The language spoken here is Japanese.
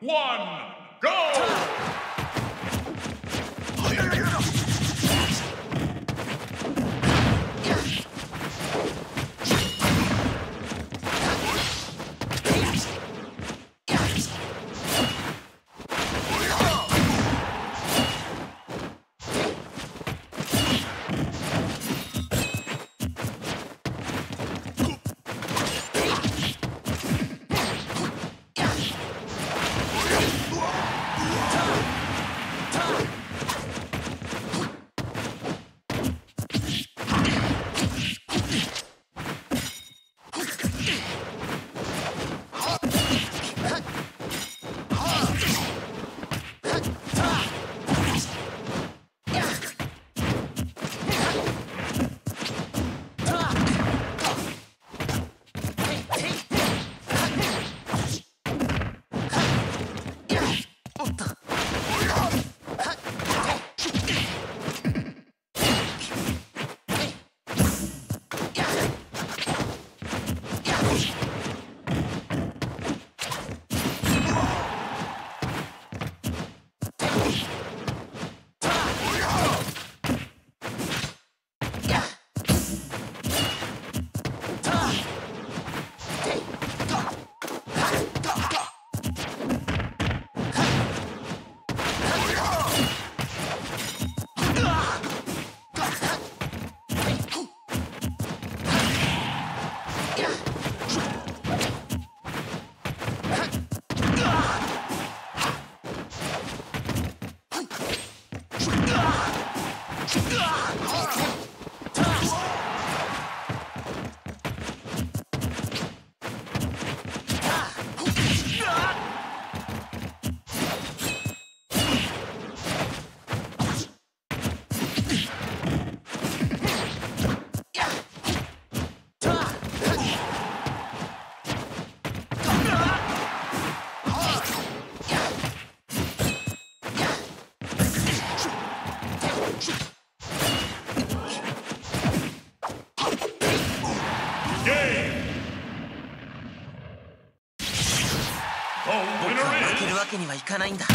one, go! Huh. 僕は負けるわけにはいかないんだ。